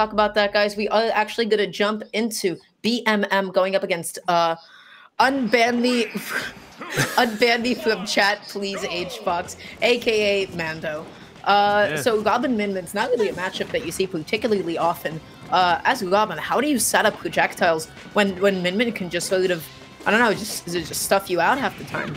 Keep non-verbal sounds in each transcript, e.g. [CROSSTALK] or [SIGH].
talk about that, guys, we are actually going to jump into BMM going up against uh, Unban Me, [LAUGHS] Unban Me from chat, please, H Box, aka Mando. Uh, yeah. So Robin Minmin's not really a matchup that you see particularly often. Uh, as Robin, how do you set up projectiles when when Minmin can just sort of, I don't know, just, just stuff you out half the time?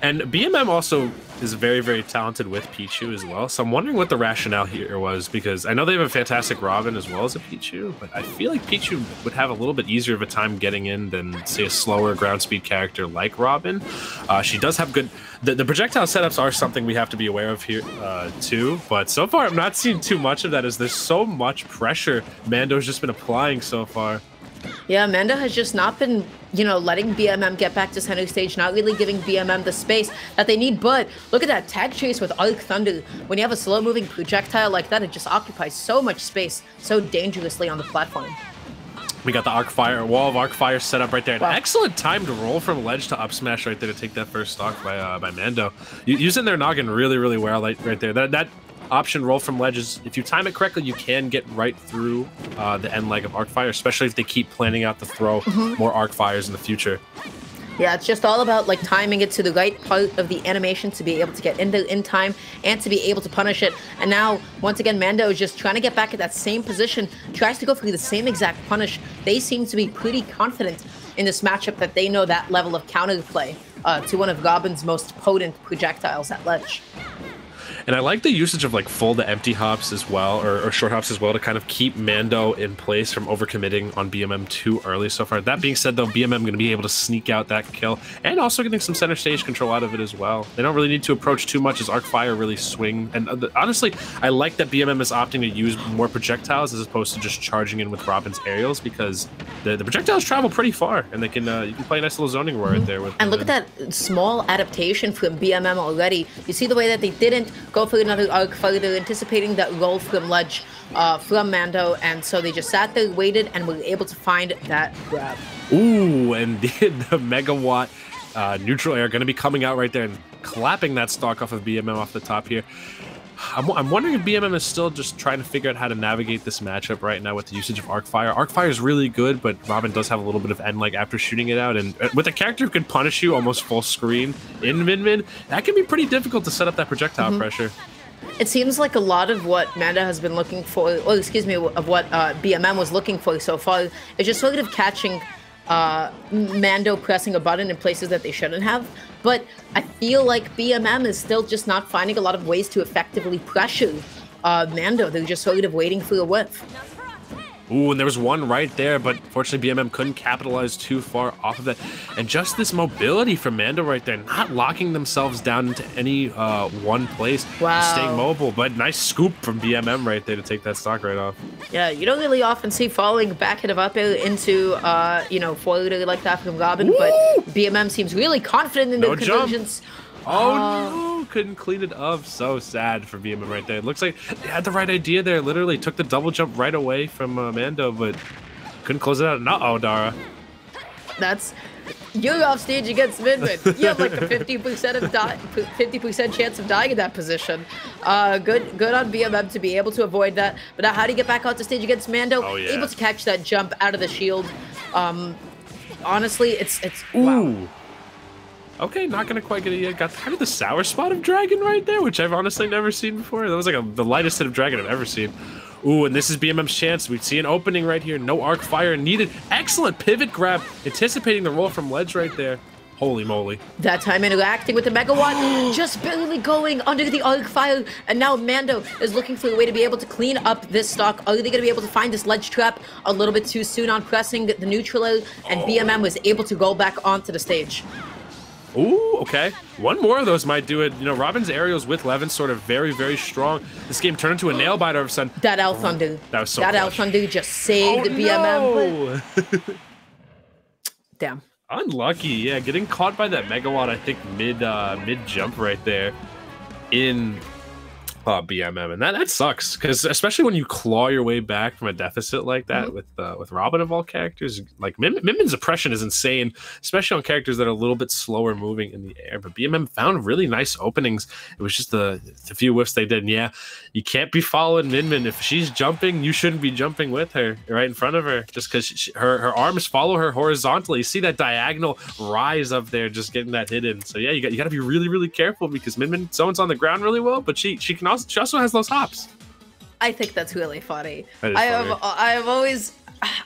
And BMM also is very, very talented with Pichu as well. So I'm wondering what the rationale here was because I know they have a fantastic Robin as well as a Pichu, but I feel like Pichu would have a little bit easier of a time getting in than, say, a slower ground speed character like Robin. Uh, she does have good. The, the, projectile setups are something we have to be aware of here uh, too, but so far I'm not seeing too much of that as there's so much pressure Mando's just been applying so far. Yeah, Amanda has just not been, you know, letting BMM get back to center stage, not really giving BMM the space that they need. But look at that tag chase with Arc Thunder. When you have a slow moving projectile like that, it just occupies so much space so dangerously on the platform. We got the arc fire wall of arc fire set up right there. Wow. excellent time to roll from ledge to up smash right there to take that first stock by uh, by Mando. using their noggin really really well right, right there. That that option roll from ledges. If you time it correctly, you can get right through uh, the end leg of arc fire, especially if they keep planning out to throw mm -hmm. more arc fires in the future. Yeah, it's just all about like timing it to the right part of the animation to be able to get into in time and to be able to punish it. And now, once again, Mando is just trying to get back at that same position, tries to go for the same exact punish. They seem to be pretty confident in this matchup that they know that level of counterplay uh, to one of Robin's most potent projectiles at ledge. And I like the usage of like full to empty hops as well, or, or short hops as well, to kind of keep Mando in place from overcommitting on BMM too early so far. That being said, though, BMM going to be able to sneak out that kill and also getting some center stage control out of it as well. They don't really need to approach too much as Arc Fire really swing. And uh, honestly, I like that BMM is opting to use more projectiles as opposed to just charging in with Robin's aerials because the, the projectiles travel pretty far and they can uh, you can play a nice little zoning war right there with. And look at that small adaptation from BMM already. You see the way that they didn't go for another arc fire, anticipating that roll from ledge uh, from Mando, and so they just sat there, waited, and were able to find that grab. Ooh, and [LAUGHS] the, the megawatt uh, neutral air going to be coming out right there and clapping that stock off of BMM off the top here. I'm, I'm, wondering if BMM is still just trying to figure out how to navigate this matchup right now with the usage of Arc Fire. Arc Fire is really good, but Robin does have a little bit of end leg after shooting it out. And uh, with a character who can punish you almost full screen in Min Min, that can be pretty difficult to set up that projectile mm -hmm. pressure. It seems like a lot of what Manda has been looking for, or excuse me, of what uh, BMM was looking for so far, is just sort of catching uh, Mando pressing a button in places that they shouldn't have. But I feel like BMM is still just not finding a lot of ways to effectively pressure uh, Mando. They're just sort of waiting for a whiff. Ooh, and there was one right there, but fortunately BMM couldn't capitalize too far off of that. And just this mobility from Mando right there, not locking themselves down into any uh, one place, wow. staying mobile. But nice scoop from BMM right there to take that stock right off. Yeah, you don't really often see falling back of up into, uh, you know, forward like that from Ooh! but BMM seems really confident in no their conversions. Oh, uh, no, couldn't clean it up. So sad for BMM right there. It looks like they had the right idea there. Literally took the double jump right away from uh, Mando, but couldn't close it out. No, oh, Dara. That's you're off stage against Minmin. You have like a [LAUGHS] 50% of die, 50% chance of dying in that position. Uh, good, good on BMM to be able to avoid that. But now, how do you get back out to stage against Mando? Oh, yeah. Able to catch that jump out of the shield. Um, honestly, it's it's Ooh. wow. Okay, not gonna quite get it yet. Got kind of the sour spot of dragon right there, which I've honestly never seen before. That was like a, the lightest hit of dragon I've ever seen. Ooh, and this is BMM's chance. We see an opening right here. No arc fire needed. Excellent pivot grab, anticipating the roll from ledge right there. Holy moly. That time interacting with the Megawatt, [GASPS] just barely going under the arc fire, and now Mando is looking for a way to be able to clean up this stock. Are they going to be able to find this ledge trap a little bit too soon on pressing the neutral, and oh. BMM was able to go back onto the stage. Ooh, okay. One more of those might do it. You know, Robin's aerials with Levin Sword of very, very strong. This game turned into a nail biter of a sudden. That Thunder. That was so That Al Thunder just saved oh, the BMM. No. [LAUGHS] Damn. Unlucky, yeah. Getting caught by that megawatt, I think mid uh, mid jump right there. In uh, BMM, and that that sucks because especially when you claw your way back from a deficit like that Mhm. with uh, with Robin of all characters, like Min- Minmin's oppression is insane, especially on characters that are a little bit slower moving in the air. But BMM found really nice openings. It was just the the few whiffs they did. And yeah, you can't be following Minmin if she's jumping. You shouldn't be jumping with her right in front of her, just because her her arms follow her horizontally. You see that diagonal rise up there, just getting that hit in. So yeah, you got you got to be really really careful because Minmin zones on the ground really well, but she she can also she also has those hops. I think that's really funny. That I have funny. I have always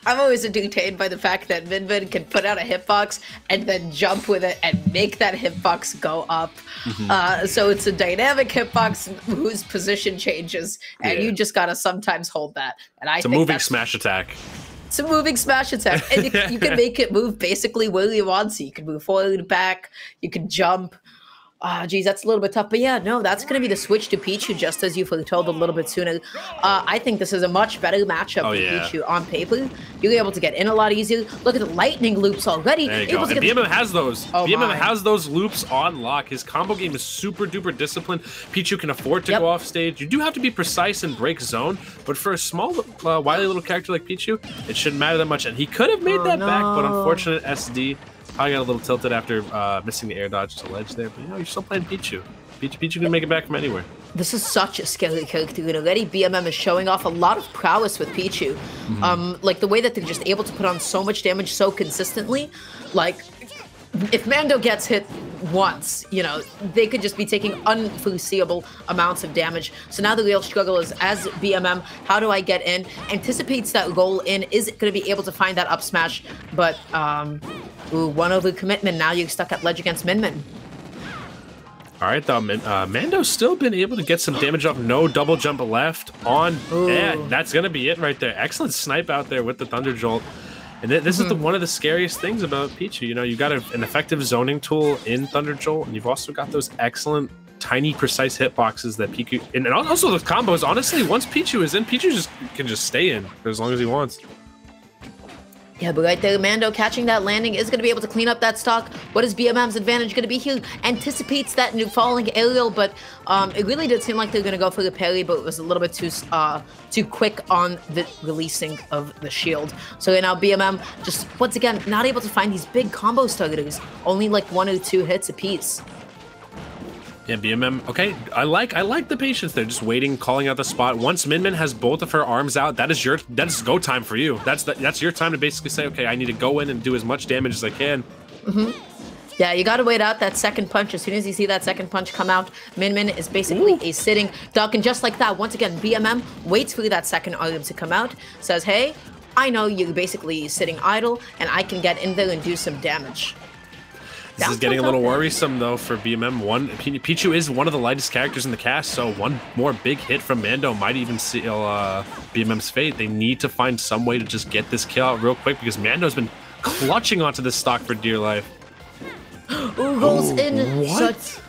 I'm always entertained by the fact that Min Min can put out a hitbox and then jump with it and make that hitbox go up. Mm-hmm. Uh, so it's a dynamic hitbox whose position changes, and Yeah. you just gotta sometimes hold that. And I It's a moving smash attack. It's a moving smash attack, and you, you can [LAUGHS] make it move basically where you want. So you can move forward, back, you can jump. Ah, geez, that's a little bit tough. But yeah, no, that's going to be the switch to Pichu, just as you foretold a little bit sooner. Uh, I think this is a much better matchup Oh, for yeah. Pichu on paper. You're able to get in a lot easier. Look at the lightning loops already. There you able go. to And get BMM has those. Oh BMM my. has those loops on lock. His combo game is super duper disciplined. Pichu can afford to Yep. go off stage. You do have to be precise and break zone, but for a small, uh, wily little character like Pichu, it shouldn't matter that much. And he could have made Oh, that back, but no. unfortunate SD probably got a little tilted after uh, missing the air dodge to ledge there. But you know, you're still playing Pichu. Pichu, Pichu can make it back from anywhere. This is such a scary character, and already BMM is showing off a lot of prowess with Pichu. Mm-hmm. Um, like the way that they're just able to put on so much damage so consistently. Like, if Mando gets hit once, you know, they could just be taking unforeseeable amounts of damage. So now the real struggle is as BMM, how do I get in? Anticipates that goal in, is it going to be able to find that up smash, but um, ooh, one over commitment. Now you're stuck at ledge against Min Min. All right, though, uh, Mando's still been able to get some damage off. No double jump left on. Yeah, that's gonna be it right there. Excellent snipe out there with the Thunder Jolt. And th- this is the mm-hmm. one of the scariest things about Pichu. You know, you've got a, an effective zoning tool in Thunder Jolt, and you've also got those excellent, tiny, precise hitboxes that Pichu, and and also those combos. Honestly, once Pichu is in, Pichu just can just stay in for as long as he wants. Yeah, but right there, Mando catching that landing is going to be able to clean up that stock. What is BMM's advantage going to be here? Anticipates that new falling aerial, but um, it really did seem like they're going to go for the parry, but it was a little bit too uh, too quick on the releasing of the shield. So now BMM just once again not able to find these big combo starters. Only like one or two hits apiece. Yeah, BMM. Okay, I like I like the patience there, just waiting, calling out the spot. Once Minmin has both of her arms out, that is your that is go time for you. That's the, that's your time to basically say, okay, I need to go in and do as much damage as I can. Mm-hmm. Yeah, you gotta wait out that second punch. As soon as you see that second punch come out, Min Min is basically a sitting duck. And just like that, once again, BMM waits for that second item to come out, says, hey, I know you're basically sitting idle, and I can get in there and do some damage. This is getting a little worrisome though for BMM. One Pichu is one of the lightest characters in the cast, so one more big hit from Mando might even seal uh, BMM's fate. They need to find some way to just get this kill out real quick because Mando's been clutching onto this stock for dear life. [GASPS] Ooh, goes in. what? Such,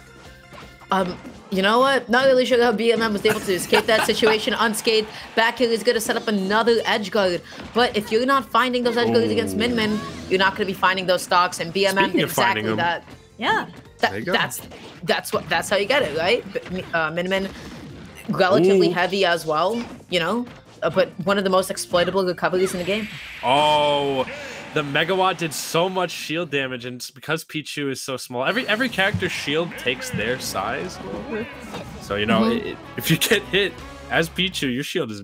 um, you know what? Not really sure how BMM was able to escape that situation unscathed. Back here is going to set up another edge guard. But if you're not finding those edge guards against Min Min, you're not going to be finding those stocks. And BMM Speaking did of finding exactly them- that. Yeah, that, that's that's what that's how you get it, right? B- Uh, Min Min, relatively Ooh. heavy as well, you know, uh, but one of the most exploitable recoveries in the game. Oh, the megawatt did so much shield damage, and it's because Pichu is so small. Every every character's shield takes their size. a little bit. So you know, Mhm. i- if you get hit as Pichu, your shield is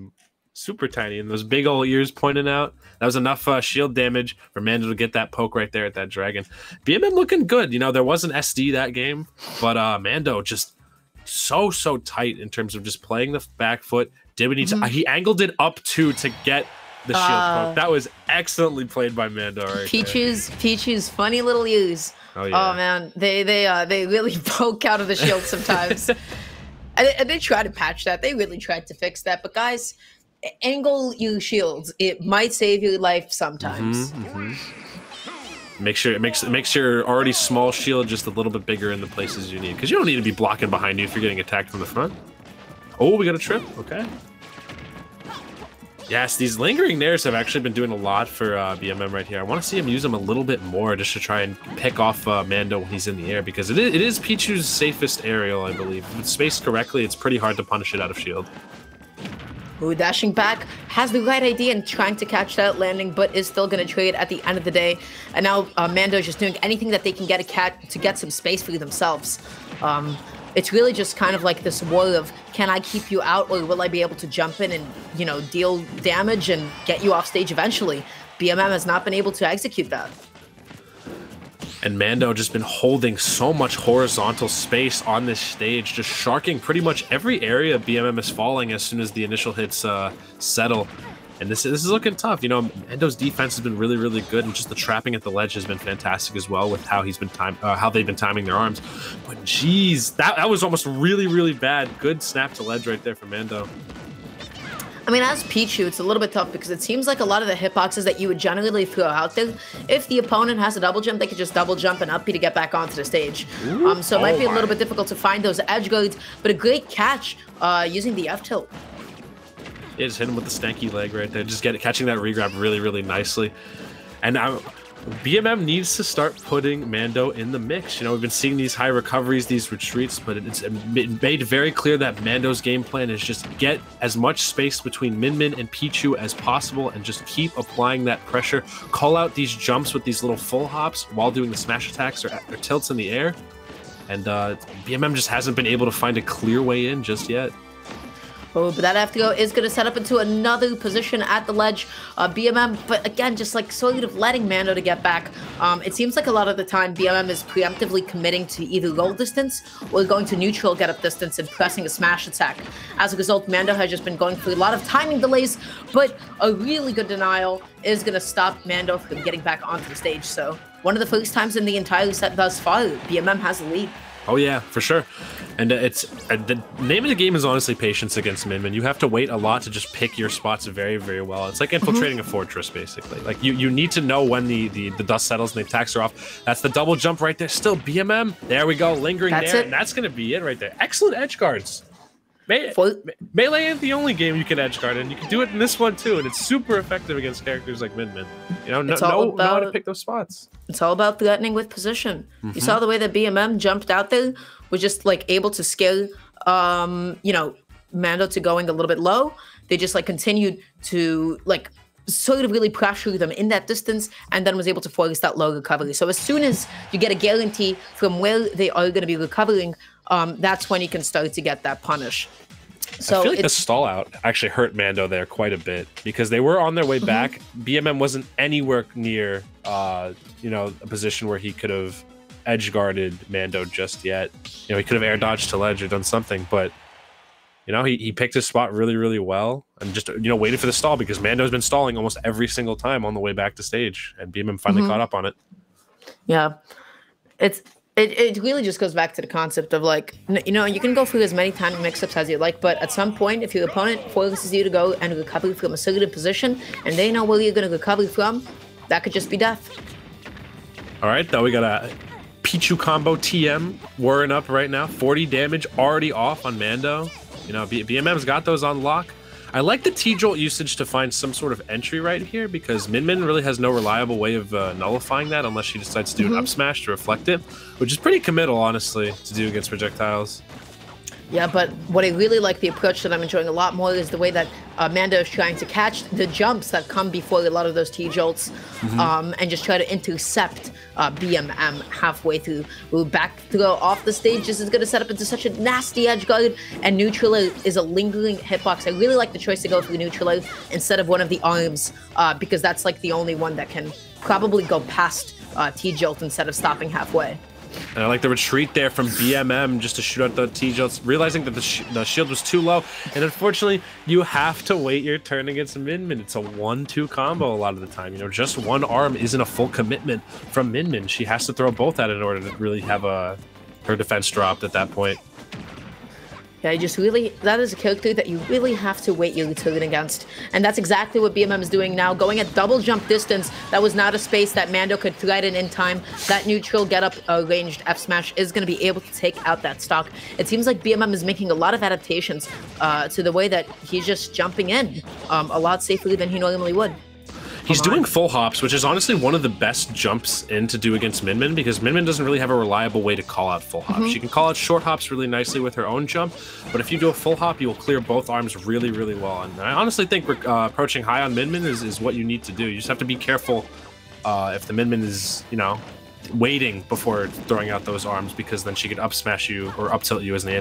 super tiny, and those big old ears pointing out. That was enough uh, shield damage for Mando to get that poke right there at that dragon. BMM looking good. You know, there was an SD that game, but uh, Mando just so so tight in terms of just playing the back foot. Did what he Mhm. he angled it up to to get the shield Uh, poke. That was excellently played by Mando right there. Pichu's Pichu's funny little use. Oh yeah. Oh man, they they uh they really [LAUGHS] poke out of the shield sometimes, [LAUGHS] and, and they try to patch that. They really tried to fix that, but guys, angle your shields. It might save your life sometimes. Mhm, mhm. Make sure it makes it makes your already small shield just a little bit bigger in the places you need because you don't need to be blocking behind you if you're getting attacked from the front. Oh, we got a trip. Okay. Yes, these lingering nairs have actually been doing a lot for uh, BMM right here. I want to see him use them a little bit more just to try and pick off uh, Mando when he's in the air because it is, it is Pichu's safest aerial, I believe. If it's spaced correctly, it's pretty hard to punish it out of shield. Ooh, dashing back has the right idea and trying to catch that landing, but is still going to trade at the end of the day. And now uh, Mando is just doing anything that they can get a cat to get some space for themselves. Um, it's really just kind of like this war of can I keep you out or will I be able to jump in and you know deal damage and get you off stage eventually? BMM has not been able to execute that. And Mando just been holding so much horizontal space on this stage, just sharking pretty much every area BMM is falling as soon as the initial hits uh, settle. And this, this is looking tough. You know, Mando's defense has been really, really good, and just the trapping at the ledge has been fantastic as well with how he's been time, uh, how they've been timing their arms. But geez, that that was almost really, really bad. Good snap to ledge right there from Mando. I mean, as Pichu, it's a little bit tough because it seems like a lot of the hitboxes that you would generally throw out there, if the opponent has a double jump, they could just double jump and up to get back onto the stage. Ooh, um, so it might oh be a little bit difficult to find those edge guards, but a great catch uh, using the F tilt. Yeah, just hit him with the stanky leg right there. Just get catching that regrab really, really nicely. And now BMM needs to start putting Mando in the mix. You know, we've been seeing these high recoveries, these retreats, but it's made very clear that Mando's game plan is just get as much space between Min Min and Pichu as possible and just keep applying that pressure. Call out these jumps with these little full hops while doing the smash attacks or, or tilts in the air. And uh, BMM just hasn't been able to find a clear way in just yet. Oh, but that F tilt is going to set up into another position at the ledge. Uh, BMM, but again, just like sort of letting Mando to get back. Um, it seems like a lot of the time BMM is preemptively committing to either low distance or going to neutral get up distance and pressing a smash attack. As a result, Mando has just been going through a lot of timing delays, but a really good denial is going to stop Mando from getting back onto the stage. So one of the first times in the entire set thus far, BMM has a lead. Oh yeah, for sure. And uh, it's uh, the name of the game is honestly patience against Minmin. You have to wait a lot to just pick your spots very, very well. It's like infiltrating mm -hmm. a fortress, basically. Like you, you need to know when the, the the dust settles and the attacks are off. That's the double jump right there. Still BMM. There we go, lingering that's there, it. and that's gonna be it right there. Excellent edge guards. Me Melee ain't the only game you can edge guard, and you can do it in this one too, and it's super effective against characters like Min Min. You know, know, know, about, know how to pick those spots. It's all about threatening with position. Mm-hmm. You saw the way that BMM jumped out there, was just like able to scale, um, you know, Mando to going a little bit low. They just like continued to like sort of really pressure them in that distance and then was able to force that low recovery. So as soon as you get a guarantee from where they are going to be recovering, um, that's when he can start to get that punish. So I feel like the stall out actually hurt Mando there quite a bit because they were on their way mm-hmm. back. BMM wasn't anywhere near, uh, you know, a position where he could have edge guarded Mando just yet. You know, he could have air dodged to ledge or done something, but you know, he, he picked his spot really, really well and just, you know, waited for the stall because Mando's been stalling almost every single time on the way back to stage and BMM finally mm-hmm. caught up on it. Yeah. It's it, it really just goes back to the concept of like you know you can go through as many timing mix-ups as you like but at some point if your opponent forces you to go and recover from a certain position and they know where you're going to recover from that could just be death. All right though we got a pichu combo tm whirring up right now. 40 damage already off on mando. You know B- bmm's got those on lock I like the T-Jolt usage to find some sort of entry right here because Min Min really has no reliable way of uh, nullifying that unless she decides to do mm-hmm. an up smash to reflect it, which is pretty committal, honestly, to do against projectiles. Yeah, but what I really like the approach that I'm enjoying a lot more is the way that Amanda is trying to catch the jumps that come before a lot of those T jolts, mm-hmm. um, and just try to intercept uh, BMM halfway through. Ooh, back to go off the stage. This is going to set up into such a nasty edge guard, and neutral is a lingering hitbox. I really like the choice to go for neutral instead of one of the arms, uh, because that's like the only one that can probably go past uh, T jolt instead of stopping halfway. And I like the retreat there from BMM just to shoot out the T-Jolts, realizing that the, sh the, shield was too low. And unfortunately, you have to wait your turn against Min Min. It's a 1-2 combo a lot of the time. You know, just one arm isn't a full commitment from Min Min. She has to throw both at it in order to really have a her defense dropped at that point. Yeah, you just really, that is a character that you really have to wait your turn against. And that's exactly what BMM is doing now, going at double jump distance. That was not a space that Mando could threaten in time. That neutral get up uh, ranged F smash is going to be able to take out that stock. It seems like BMM is making a lot of adaptations uh, to the way that he's just jumping in um, a lot safely than he normally would. He's doing full hops, which is honestly one of the best jumps in to do against Min Min because Min Min doesn't really have a reliable way to call out full hops. Mm -hmm. She can call out short hops really nicely with her own jump, but if you do a full hop, you will clear both arms really, really well. And I honestly think uh, approaching high on Min Min is, is what you need to do. You just have to be careful uh, if the Min Min is, you know, waiting before throwing out those arms because then she could up smash you or up tilt you as an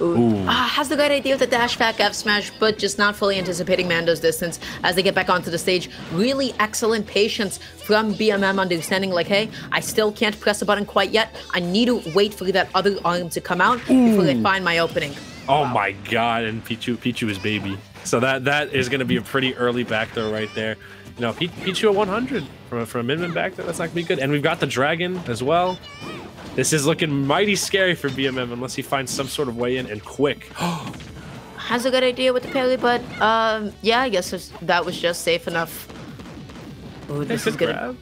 anti-air. Uh, has the great idea with the dash back F smash, but just not fully anticipating Mando's distance as they get back onto the stage. Really excellent patience from BMM understanding like, hey, I still can't press the button quite yet. I need to wait for that other arm to come out Ooh. before I find my opening. Oh wow. my god, and Pichu Pichu is baby. So that that is gonna be a pretty early back throw right there. You know, Pichu at 100 from a, from a min back there, that's not gonna be good. And we've got the dragon as well. This is looking mighty scary for BMM unless he finds some sort of way in and quick. [GASPS] Has a good idea with the parry, but um, yeah, I guess that was just safe enough. Ooh, this is gonna. Grab.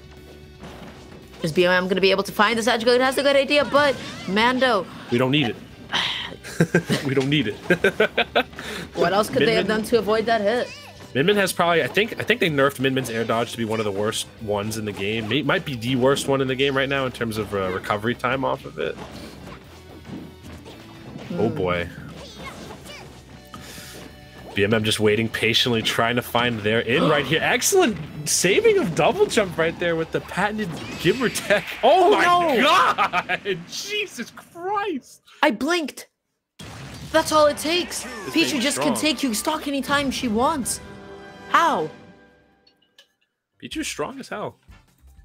Is BMM gonna be able to find this edge guard? Has a good idea, but Mando. We don't need it. [SIGHS] [LAUGHS] we don't need it. [LAUGHS] what else could Min they have done to avoid that hit? Min Min has probably, I think, I think they nerfed Min Min's air dodge to be one of the worst ones in the game. It might be the worst one in the game right now in terms of uh, recovery time off of it. Mm. Oh hmm. boy. BMM just waiting patiently, trying to find their in right here. [GASPS] Excellent saving of double jump right there with the patented Gimmer tech. Oh, oh my no. god! [LAUGHS] Jesus Christ! I blinked. That's all it takes. Pichu just strong. can take you stock anytime she wants. How? Pichu's strong as hell.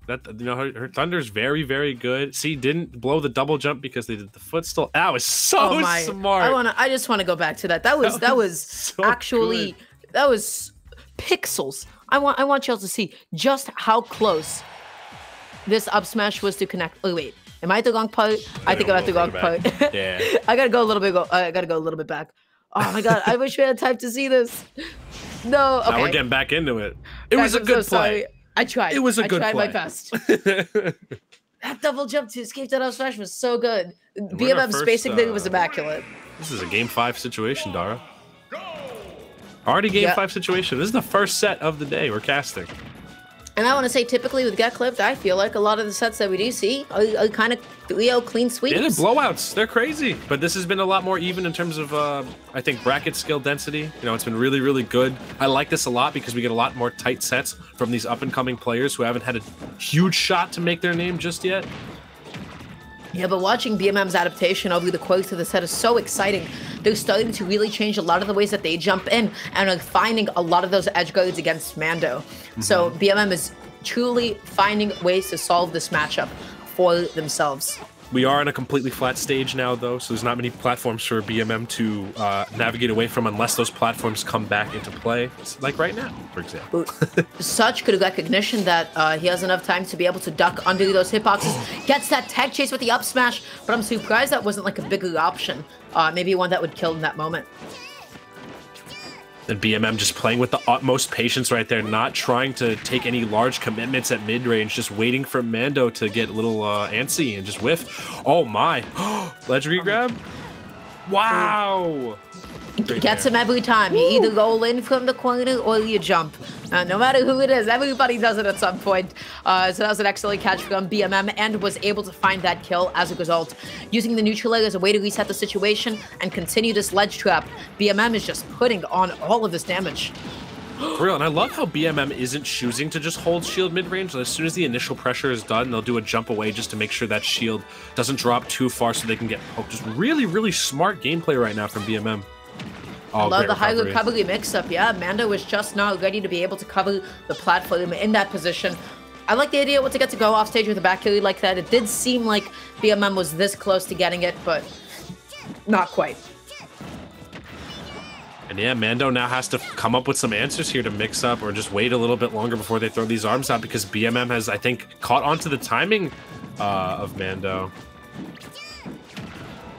That you know her, her thunder's very very good. See, didn't blow the double jump because they did the footstool. That was so oh my, smart. I want to. I just want to go back to that. That was that, was, so actually good. that was pixels. I want I want y'all to see just how close this up smash was to connect. Oh wait, am I at the wrong part? I think I'm at the wrong part. yeah. [LAUGHS] I gotta go a little bit. Go. I gotta go a little bit back. Oh my god! I [LAUGHS] wish we had time to see this. No, okay. Now we're getting back into it. It Guys, was a I'm good so play. Sorry. I tried. It was a I good play. I tried play. my best. [LAUGHS] that double jump to escape that up smash was so good. BMM's spacing uh, thing was immaculate. This is a game five situation, Dara. Already game five situation. This is the first set of the day we're casting. And I want to say, typically with Get Clipped, I feel like a lot of the sets that we do see are, are kind of 3 clean sweeps. Yeah, they're blowouts. They're crazy. But this has been a lot more even in terms of, uh, I think, bracket skill density. You know, it's been really, really good. I like this a lot because we get a lot more tight sets from these up-and-coming players who haven't had a huge shot to make their name just yet. Yeah, but watching BMM's adaptation over the course to the set is so exciting. They're starting to really change a lot of the ways that they jump in and are finding a lot of those edge guards against Mando. Mm -hmm. So BMM is truly finding ways to solve this matchup for themselves. We are on a completely flat stage now, though, so there's not many platforms for BMM to uh, navigate away from unless those platforms come back into play, like right now, for example. Such good recognition that uh, he has enough time to be able to duck under those hitboxes, gets that tag chase with the up smash, but I'm surprised that wasn't like a bigger option. Uh, maybe one that would kill in that moment. And BMM just playing with the utmost patience right there, not trying to take any large commitments at mid-range, just waiting for Mando to get a little uh, antsy and just whiff. Oh my. [GASPS] Ledge regrab? Wow! Gets him every time. You either roll in from the corner or you jump. Uh, no matter who it is, everybody does it at some point. Uh, so that was an excellent catch from BMM and was able to find that kill as a result. Using the neutral as a way to reset the situation and continue this ledge trap, BMM is just putting on all of this damage. [GASPS] For real, and I love how BMM isn't choosing to just hold shield mid-range. As soon as the initial pressure is done, they'll do a jump away just to make sure that shield doesn't drop too far so they can get poked. Just really, really smart gameplay right now from BMM. Oh, Love the high recovery mix-up. Yeah, Amanda was just not ready to be able to cover the platform in that position. I like the idea what to get to go off stage with a back like that. It did seem like BMM was this close to getting it, but not quite. And yeah, Mando now has to come up with some answers here to mix up or just wait a little bit longer before they throw these arms out because BMM has, I think, caught onto the timing uh, of Mando.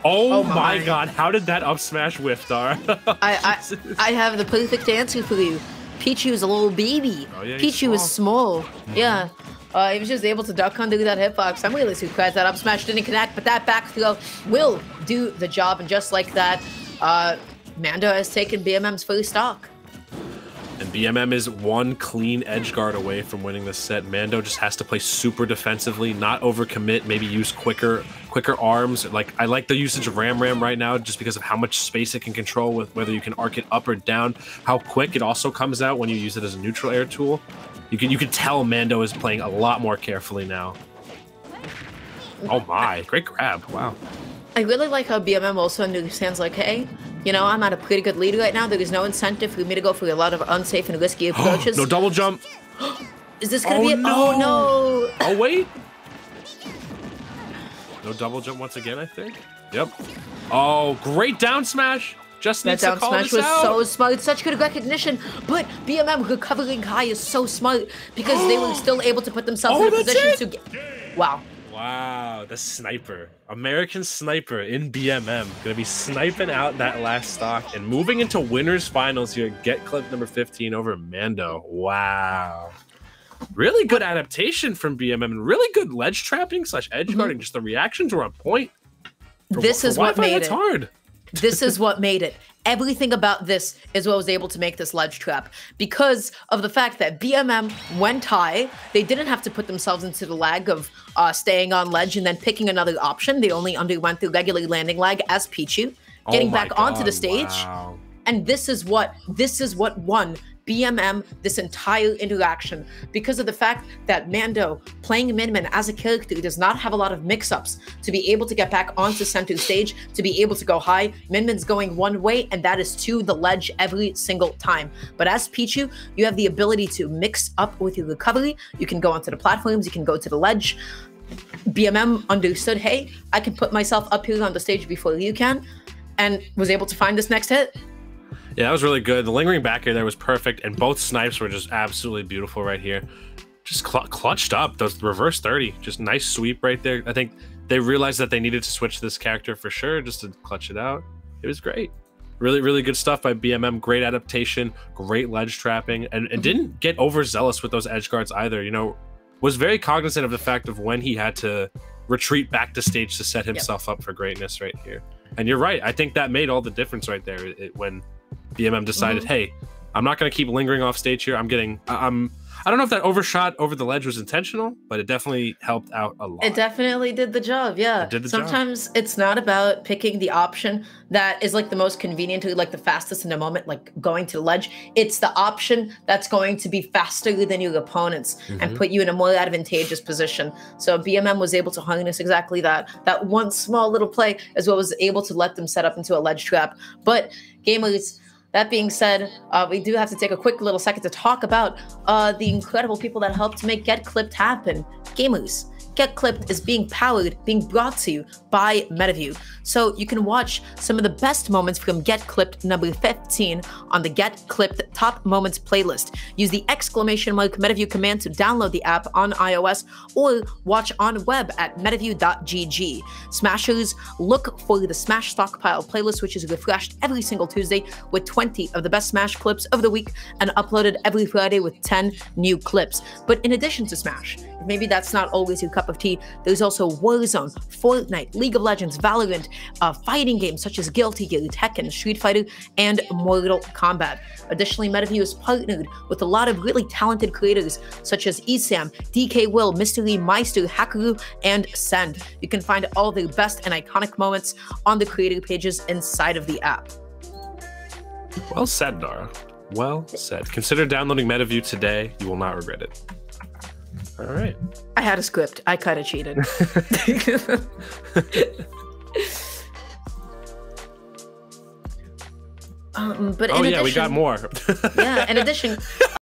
Oh, Oh my. my. god, how did that up smash whiff, Dar? [LAUGHS] I, I I have the perfect answer for you. Pichu is a little baby. Oh, yeah, Pichu is small. Yeah. Uh, he was just able to duck under that hitbox. I'm really surprised that up smash didn't connect, but that back throw will do the job. And just like that, uh, Mando has taken BMM's first stock. And BMM is one clean edge guard away from winning this set. Mando just has to play super defensively, not overcommit, maybe use quicker quicker arms. Like I like the usage of Ram Ram right now just because of how much space it can control with whether you can arc it up or down, how quick it also comes out when you use it as a neutral air tool. You can you can tell Mando is playing a lot more carefully now. Oh my, great grab. Wow. I really like how BMM also understands, like, hey, you know, I'm at a pretty good lead right now. There is no incentive for me to go for a lot of unsafe and risky [GASPS] approaches. no double jump. [GASPS] is this gonna Oh, be it? Oh no. no! Oh wait. No double jump once again, I think. Yep. Oh, great down smash. Just That to down smash was out. so smart. Such good recognition. But BMM recovering high is so smart because they were still able to put themselves Oh, in a position it? to get. Wow. Wow, the sniper. American sniper in BMM. Gonna be sniping out that last stock and moving into winners finals here. Get clip number 15 over Mando. Wow. Really good adaptation from BMM and really good ledge trapping slash edge guarding. Just the reactions were on point. For- Mm-hmm. This is what made it's it. hard. This is what made it. Everything about this is what was able to make this ledge trap because of the fact that BMM went high. They didn't have to put themselves into the lag of uh, staying on ledge and then picking another option. They only underwent the regular landing lag as Pichu, getting Oh back onto the stage. wow. And this is what this is what won BMM this entire interaction because of the fact that Mando playing Minmin as a character does not have a lot of mix-ups to be able to get back onto center stage to be able to go high. Minmin's going one way and that is to the ledge every single time. But as Pichu, you have the ability to mix up with your recovery. You can go onto the platforms, you can go to the ledge. BMM understood, hey, I can put myself up here on the stage before you can, and was able to find this next hit. Yeah, that was really good. The lingering back air there was perfect, and both snipes were just absolutely beautiful right here. Just cl- clutched up those reverse 30. Just nice sweep right there. I think they realized that they needed to switch this character for sure just to clutch it out. It was great. Really, really good stuff by BMM. Great adaptation, great ledge trapping, and, and didn't get overzealous with those edge guards either. You know, was very cognizant of the fact of when he had to retreat back to stage to set himself up for greatness right here. And you're right. I think that made all the difference right there it- when BMM decided, Mhm. hey, I'm not going to keep lingering off stage here. I'm getting, I- I'm, I don't know if that overshot over the ledge was intentional, but it definitely helped out a lot. It definitely did the job. Yeah. It did the job. Sometimes it's not about picking the option that is like the most convenient or like the fastest in the moment, like going to the ledge. It's the option that's going to be faster than your opponents and Mhm. put you in a more advantageous position. So BMM was able to harness exactly that. That one small little play as well was able to let them set up into a ledge trap. But gamers. That being said, uh, we do have to take a quick little second to talk about uh, the incredible people that helped make Get Clipped happen. Gamers, Get Clipped is being powered, being brought to you by MetaView. So you can watch some of the best moments from Get Clipped number 15 on the Get Clipped Top Moments playlist. Use the exclamation mark MetaView command to download the app on iOS or watch on web at metaview.gg. Smashers, look for the Smash Stockpile playlist, which is refreshed every single Tuesday with 20 of the best Smash clips of the week and uploaded every Friday with 10 new clips. But in addition to Smash, maybe that's not always your cup of tea, there's also Warzone, Fortnite, League of Legends, Valorant, uh, fighting games such as Guilty Gear, Tekken, Street Fighter, and Mortal Kombat. Additionally, MetaView is partnered with a lot of really talented creators such as Esam, DK Will, Mystery Meister, Hikaru, and Send. You can find all their best and iconic moments on the creator pages inside of the app. Well said, Dara. Well said. Consider downloading MetaView today. You will not regret it. All right. I had a script. I kind of cheated. [LAUGHS] um, but Oh yeah, we got more. yeah, in addition, [LAUGHS]